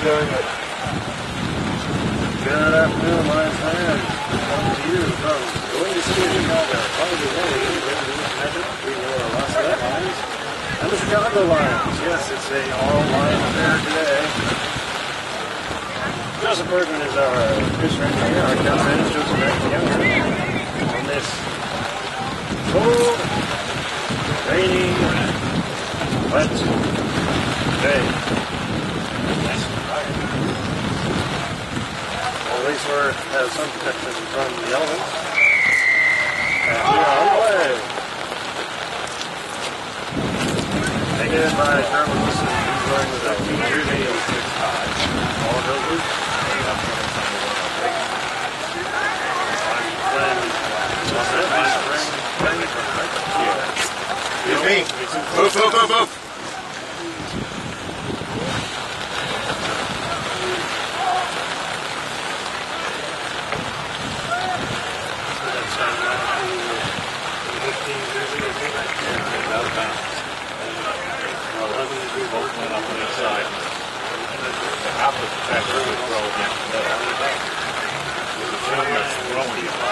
doing it. Good afternoon, Lions fans. Coming to you from the Windy City Chicago. We're going to connected between your Lions and the Chicago Lions. Yes, it's a all-Lion affair today. Joseph Bergman is our producer engineer. Our cameraman is Joseph Bergman Younger. On this cold, rainy, wet day. Least we're has some protection from the elements. And we are on enjoying the 15 Judy. All. Excuse me. Move, move, move, move. apples that are really growing out there. The sun that's growing Head!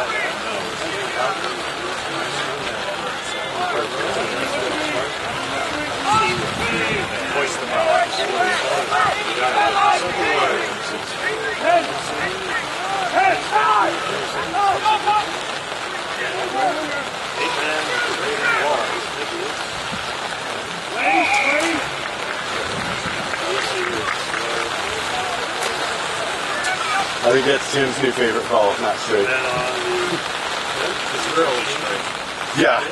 Head! Head! Head! Head! Head! Head! Head! I think that's Tim's new favorite call, not straight. Then on the, this girl, Yeah. A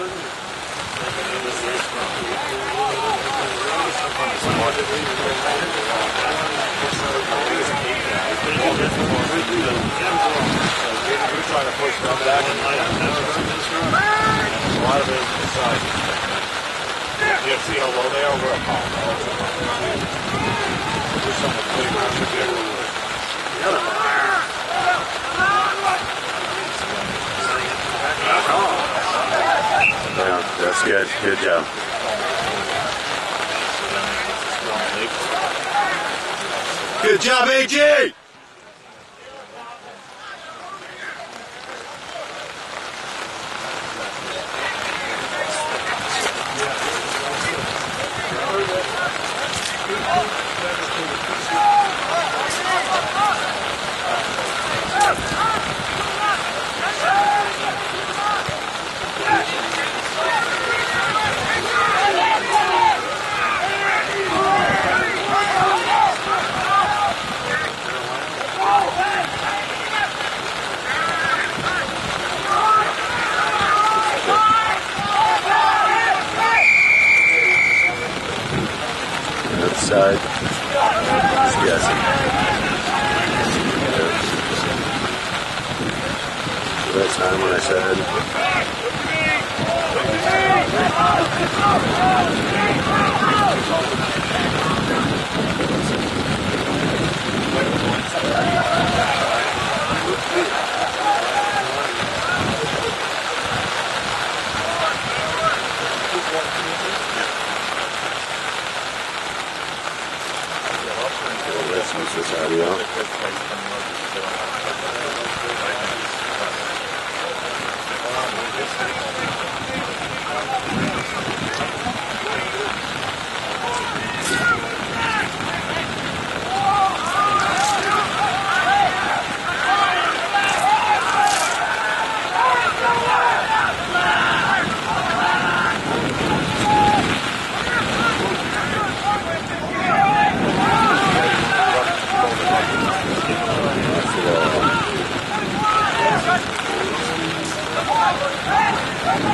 lot of it is inside. You see how low they are? We're up high. There's someone putting around the vehicle. Yeah, that's good. Good job. Good job, AG! Outside. Just guessing. That time when I said let's Császária.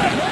Good.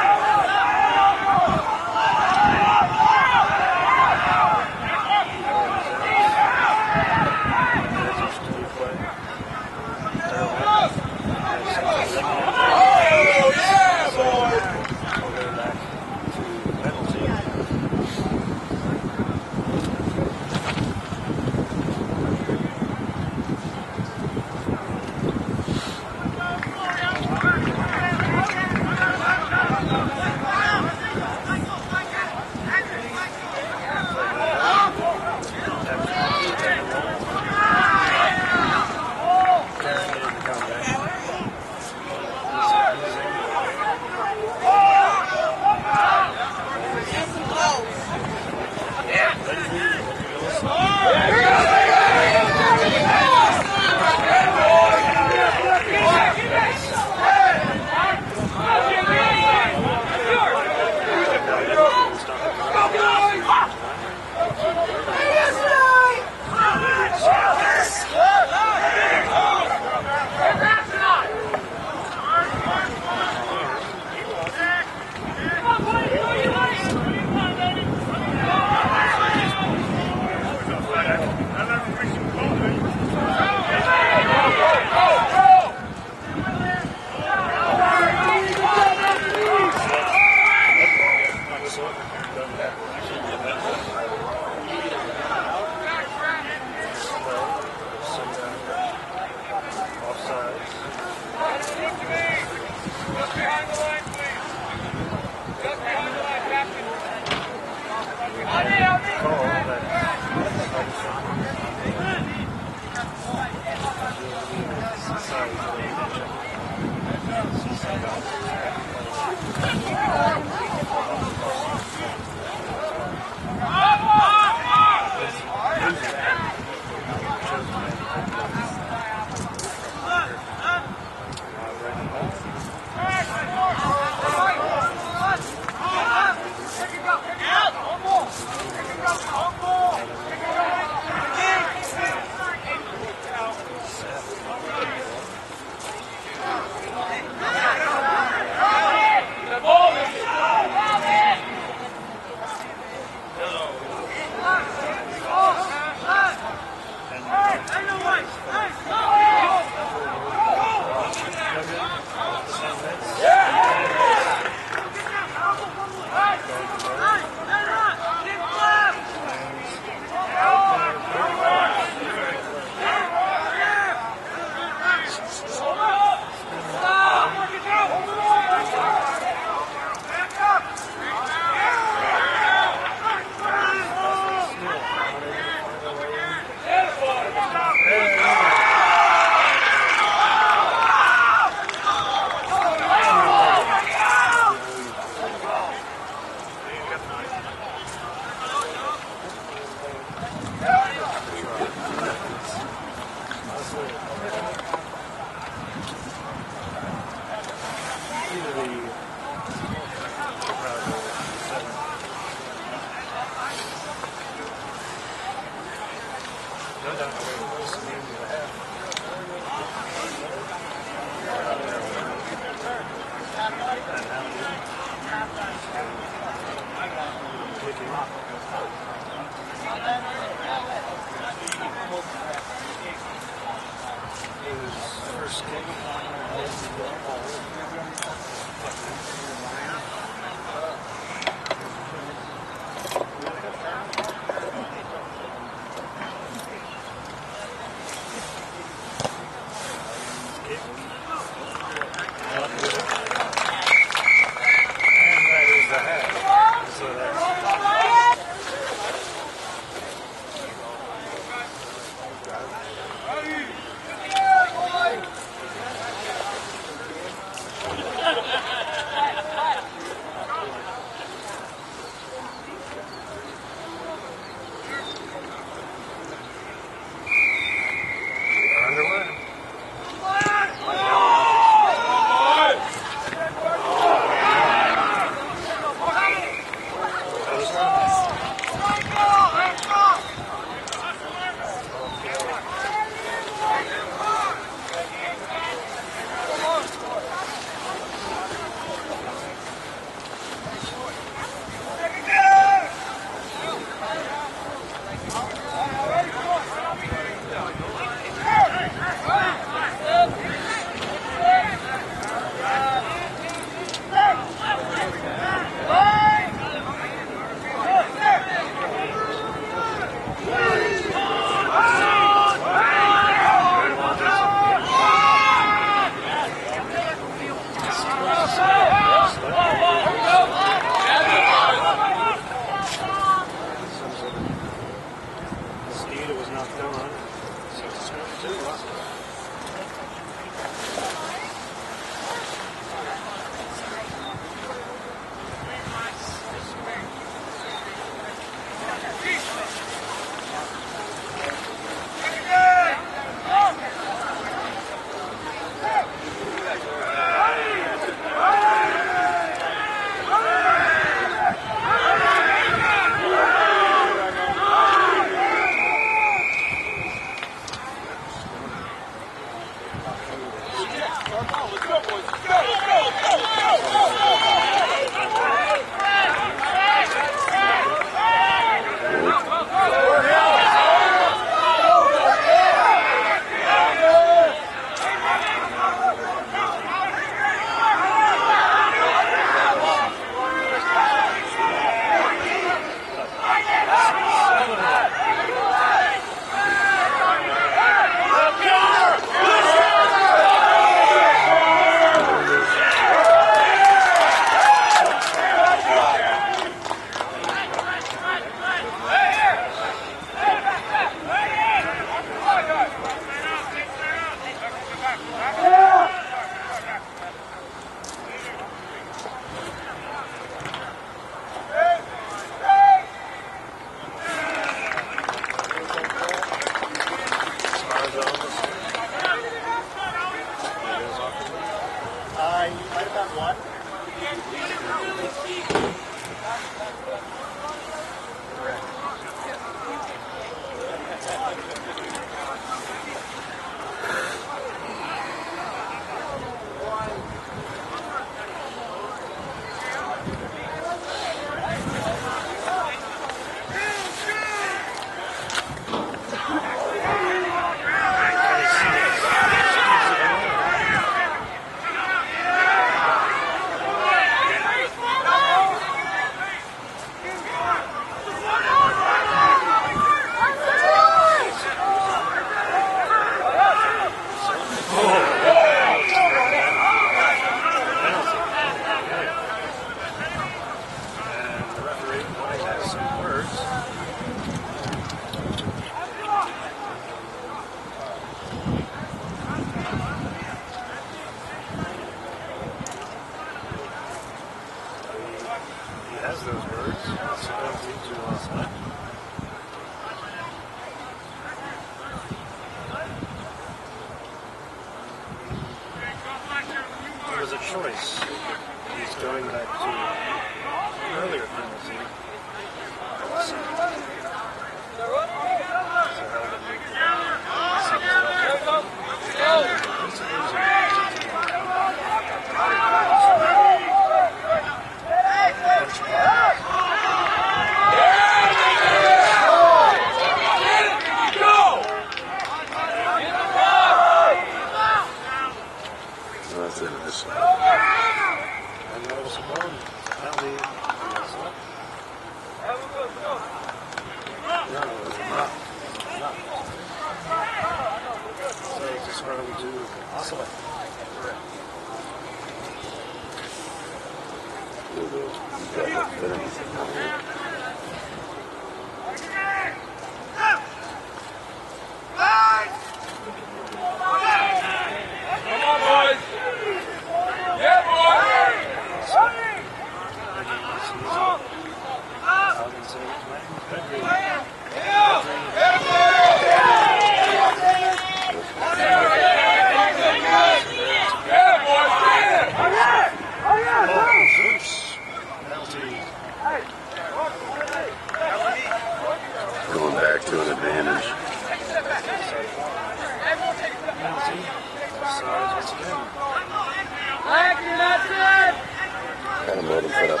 Logan put up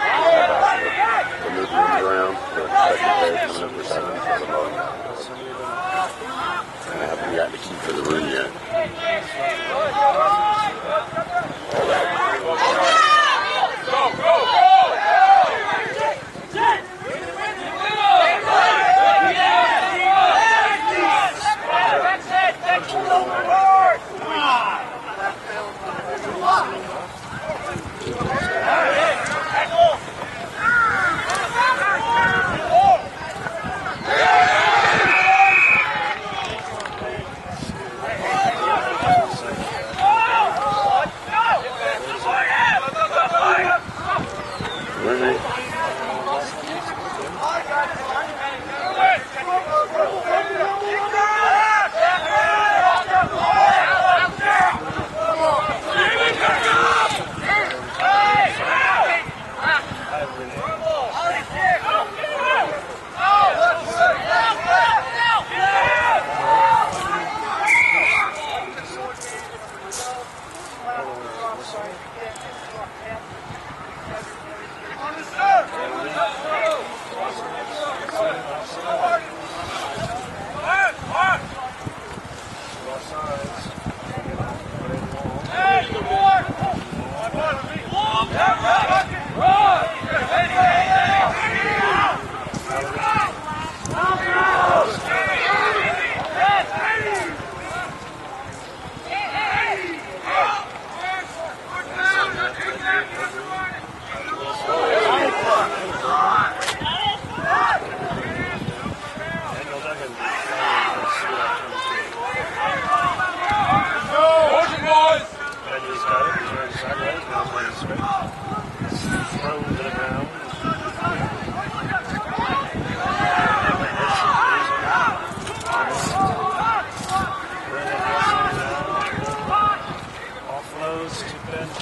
the movement around for second phase, and then we're for the moment. I haven't got the key for the room yet.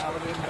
Vamos!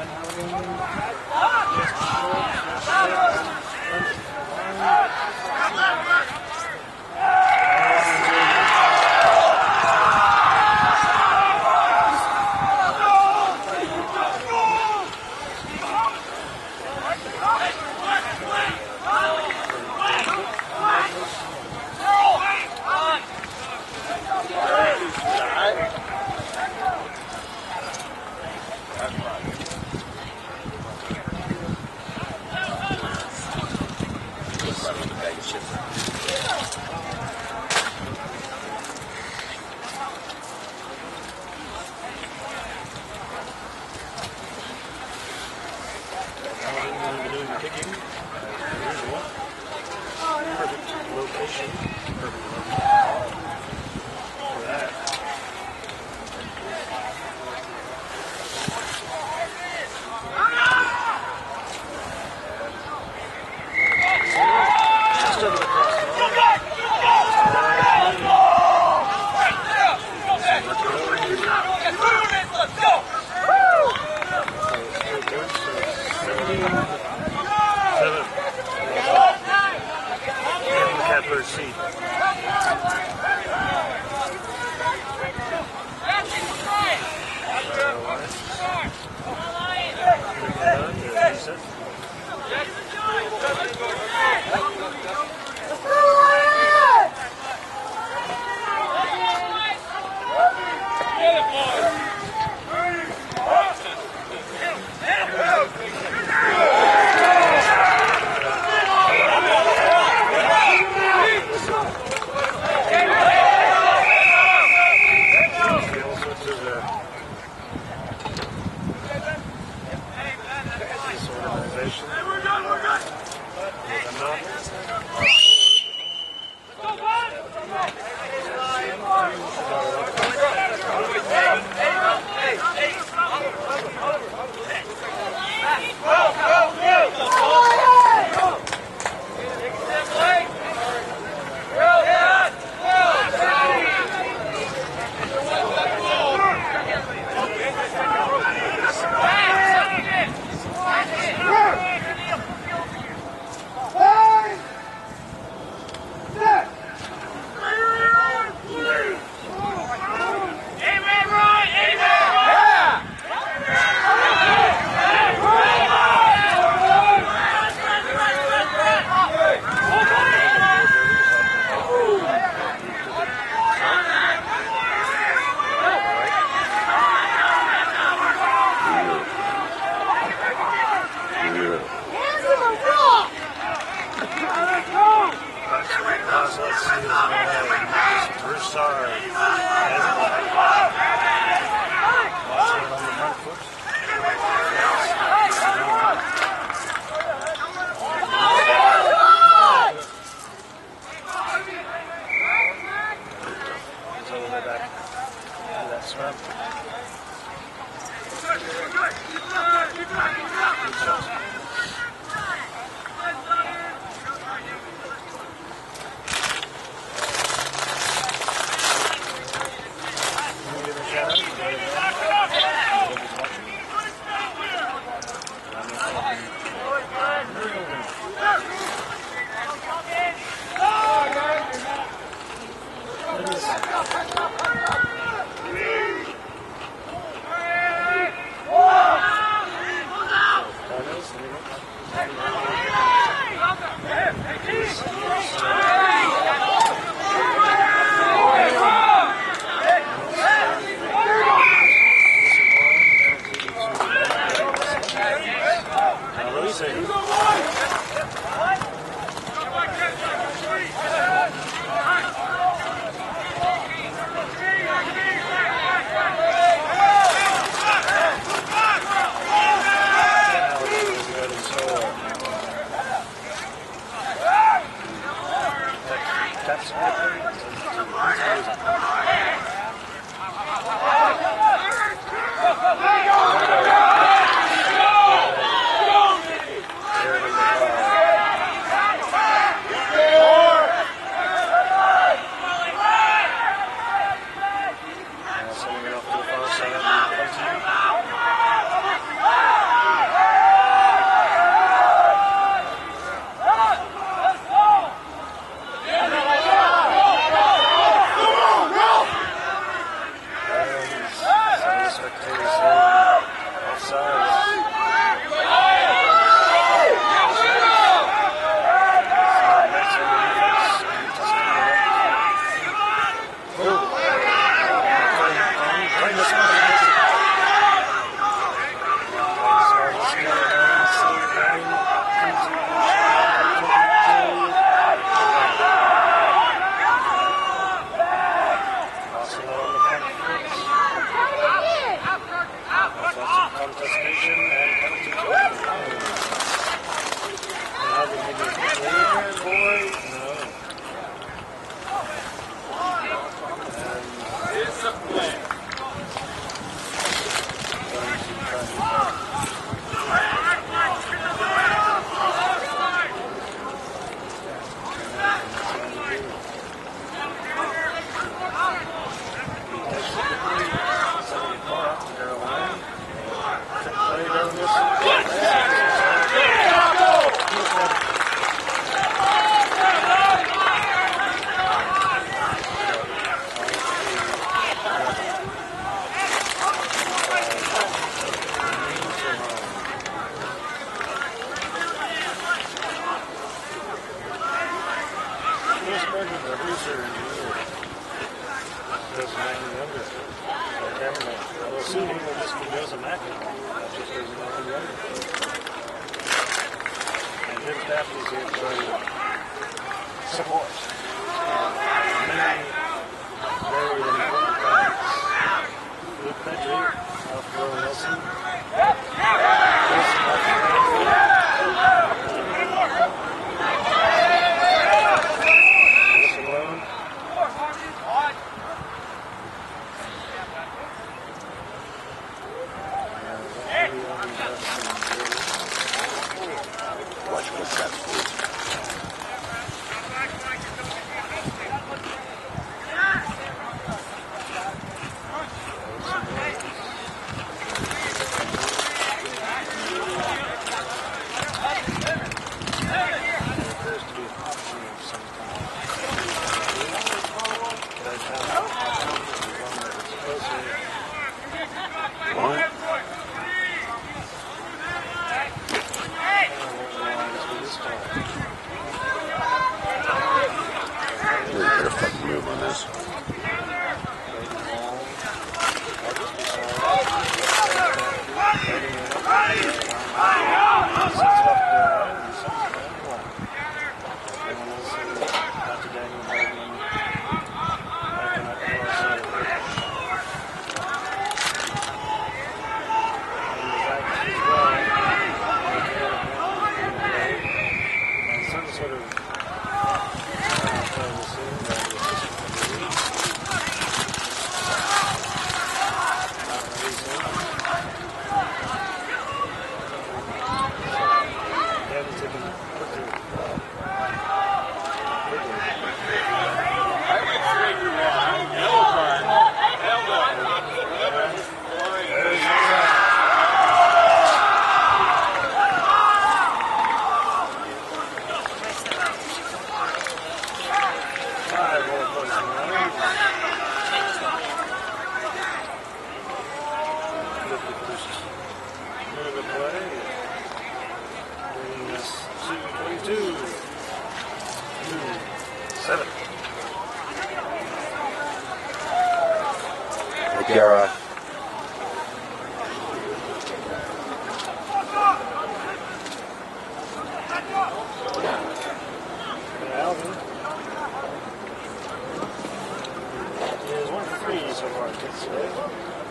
Is one for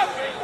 Stop it!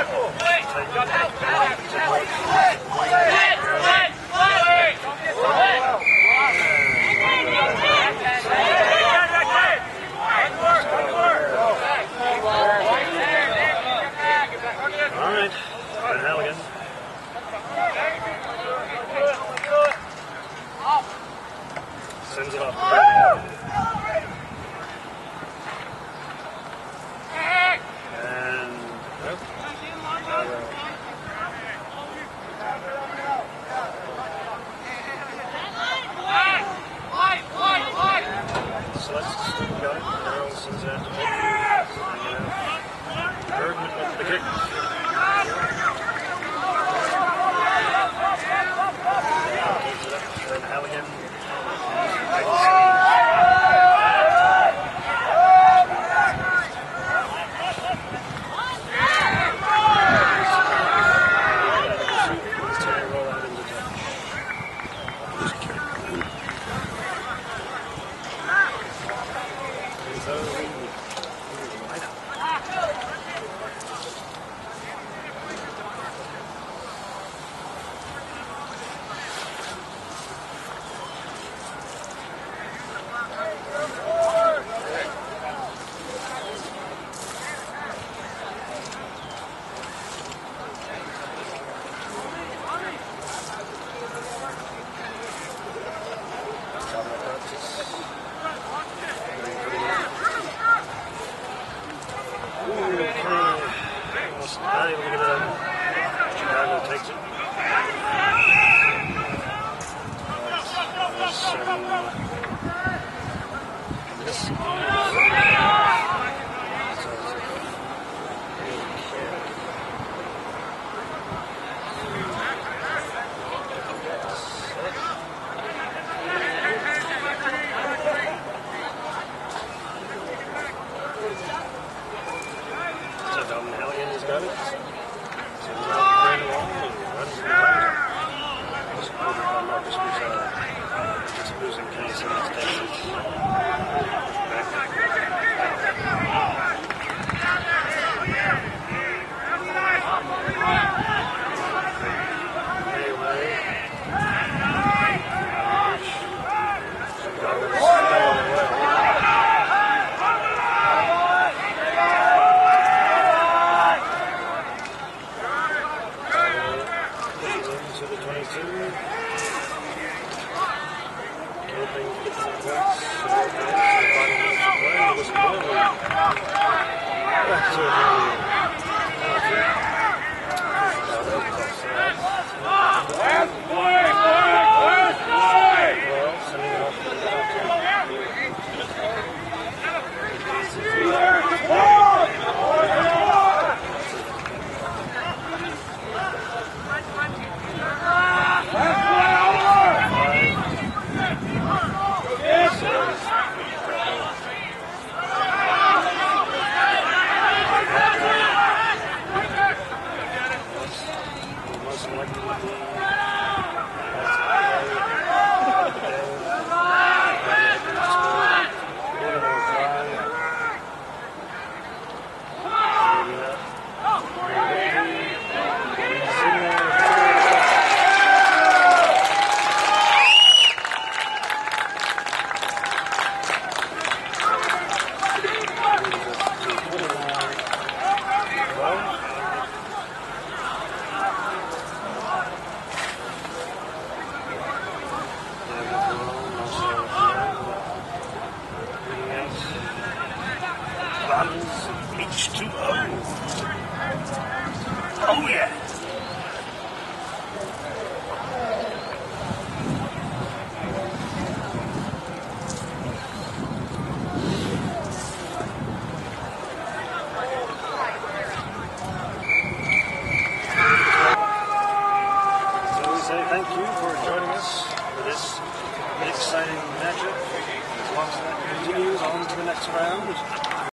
Señor.